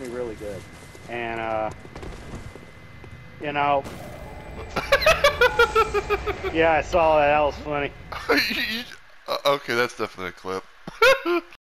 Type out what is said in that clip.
me really good. And, uh, you know, yeah, I saw that. That was funny. Uh, okay, that's definitely a clip.